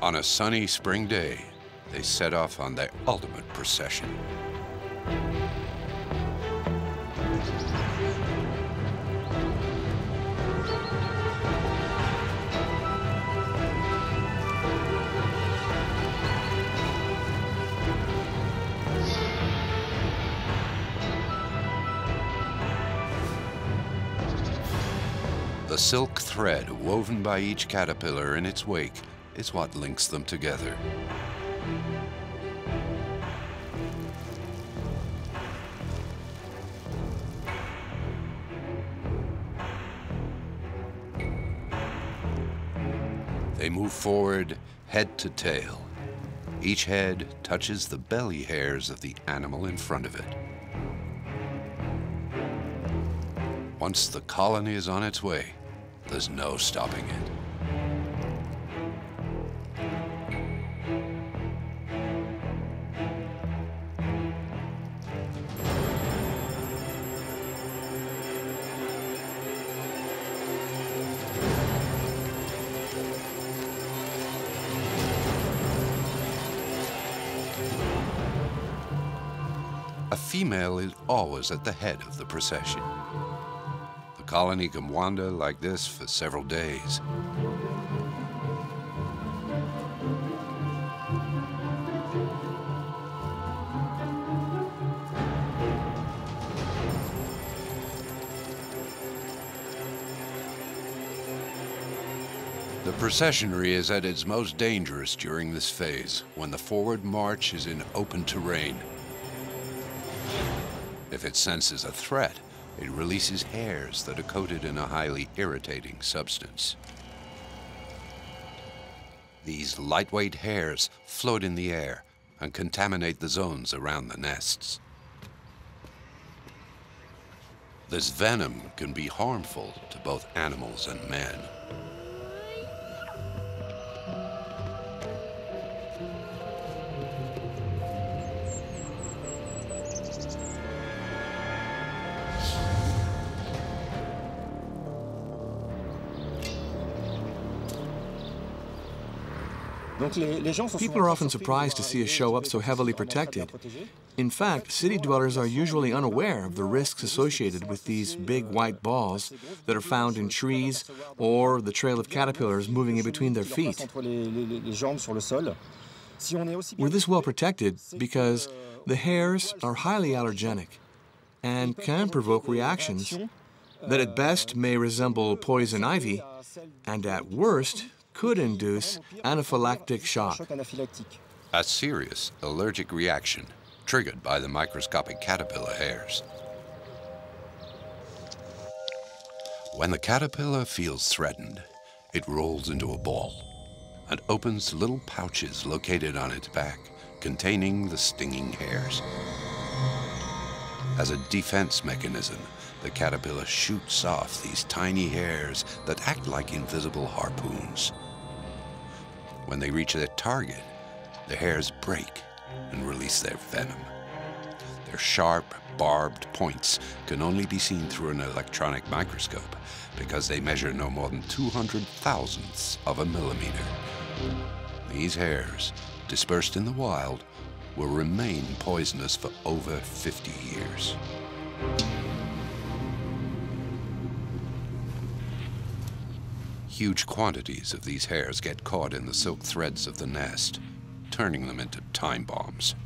On a sunny spring day, they set off on their ultimate procession. The silk thread woven by each caterpillar in its wake is what links them together. They move forward head to tail. Each head touches the belly hairs of the animal in front of it. Once the colony is on its way, there's no stopping it. Female is always at the head of the procession. The colony can wander like this for several days. The processionary is at its most dangerous during this phase, when the forward march is in open terrain. If it senses a threat, it releases hairs that are coated in a highly irritating substance. These lightweight hairs float in the air and contaminate the zones around the nests. This venom can be harmful to both animals and men. People are often surprised to see a show up so heavily protected. In fact, city dwellers are usually unaware of the risks associated with these big white balls that are found in trees or the trail of caterpillars moving in between their feet. We're this well protected because the hairs are highly allergenic and can provoke reactions that at best may resemble poison ivy and at worst could induce anaphylactic shock. A serious allergic reaction triggered by the microscopic caterpillar hairs. When the caterpillar feels threatened, it rolls into a ball and opens little pouches located on its back containing the stinging hairs. As a defense mechanism, the caterpillar shoots off these tiny hairs that act like invisible harpoons. When they reach their target, the hairs break and release their venom. Their sharp, barbed points can only be seen through an electronic microscope because they measure no more than 200 thousandths of a millimeter. These hairs, dispersed in the wild, will remain poisonous for over 50 years. Huge quantities of these hairs get caught in the silk threads of the nest, turning them into time bombs.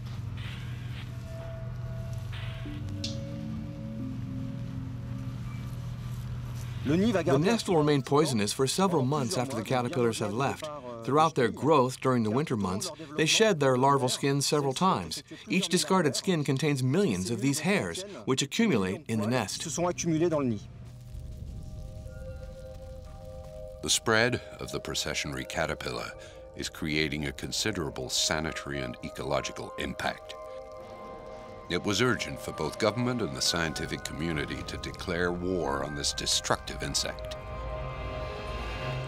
The nest will remain poisonous for several months after the caterpillars have left. Throughout their growth during the winter months, they shed their larval skins several times. Each discarded skin contains millions of these hairs, which accumulate in the nest. The spread of the processionary caterpillar is creating a considerable sanitary and ecological impact. It was urgent for both government and the scientific community to declare war on this destructive insect.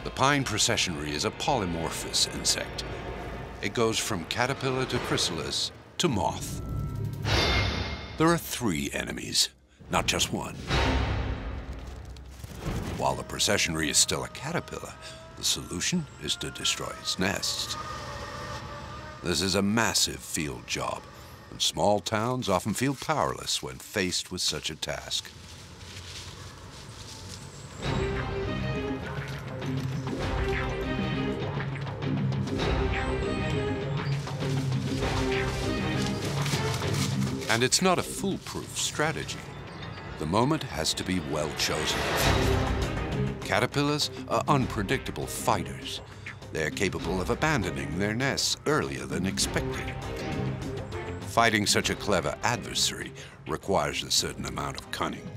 The pine processionary is a polymorphous insect. It goes from caterpillar to chrysalis to moth. There are three enemies, not just one. While the processionary is still a caterpillar, the solution is to destroy its nests. This is a massive field job, and small towns often feel powerless when faced with such a task. And it's not a foolproof strategy. The moment has to be well chosen. Caterpillars are unpredictable fighters. They're capable of abandoning their nests earlier than expected. Fighting such a clever adversary requires a certain amount of cunning.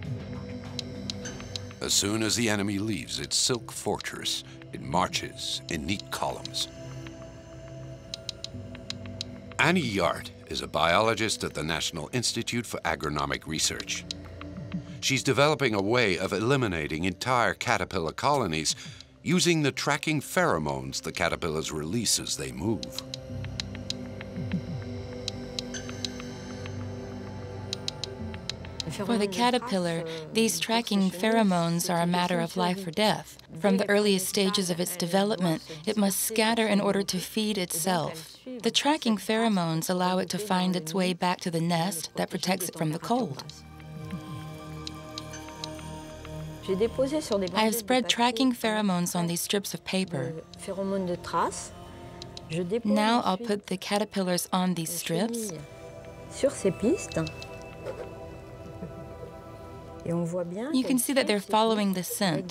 As soon as the enemy leaves its silk fortress, it marches in neat columns. Annie Yart is a biologist at the National Institute for Agronomic Research. She's developing a way of eliminating entire caterpillar colonies using the tracking pheromones the caterpillars release as they move. For the caterpillar, these tracking pheromones are a matter of life or death. From the earliest stages of its development, it must scatter in order to feed itself. The tracking pheromones allow it to find its way back to the nest that protects it from the cold. I have spread tracking pheromones on these strips of paper. Now I'll put the caterpillars on these strips. You can see that they're following the scent.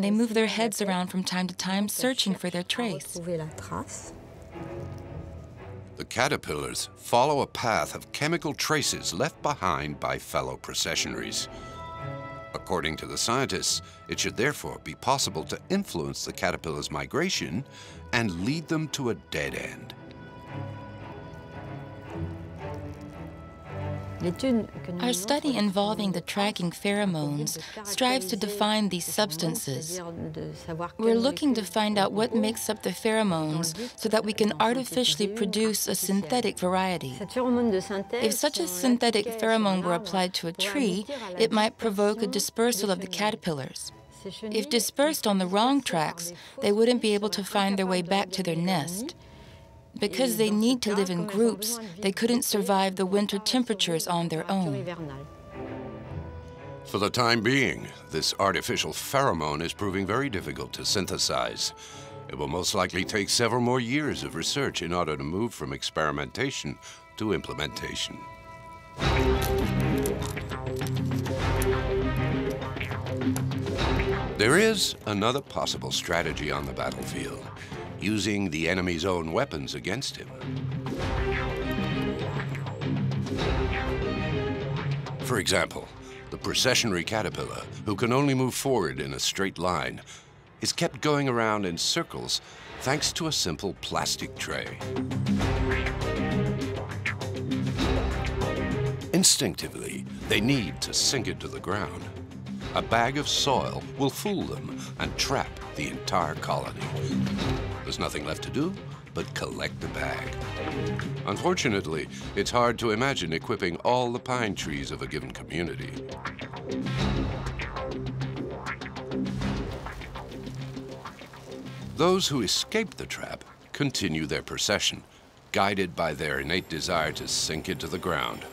They move their heads around from time to time, searching for their trace. The caterpillars follow a path of chemical traces left behind by fellow processionaries. According to the scientists, it should therefore be possible to influence the caterpillar's migration and lead them to a dead end. Our study involving the tracking pheromones strives to define these substances. We're looking to find out what makes up the pheromones so that we can artificially produce a synthetic variety. If such a synthetic pheromone were applied to a tree, it might provoke a dispersal of the caterpillars. If dispersed on the wrong tracks, they wouldn't be able to find their way back to their nest. Because they need to live in groups, they couldn't survive the winter temperatures on their own. For the time being, this artificial pheromone is proving very difficult to synthesize. It will most likely take several more years of research in order to move from experimentation to implementation. There is another possible strategy on the battlefield using the enemy's own weapons against him. For example, the processionary caterpillar, who can only move forward in a straight line, is kept going around in circles thanks to a simple plastic tray. Instinctively, they need to sink into the ground. A bag of soil will fool them and trap the entire colony. There's nothing left to do but collect the bag. Unfortunately, it's hard to imagine equipping all the pine trees of a given community. Those who escape the trap continue their procession, guided by their innate desire to sink into the ground.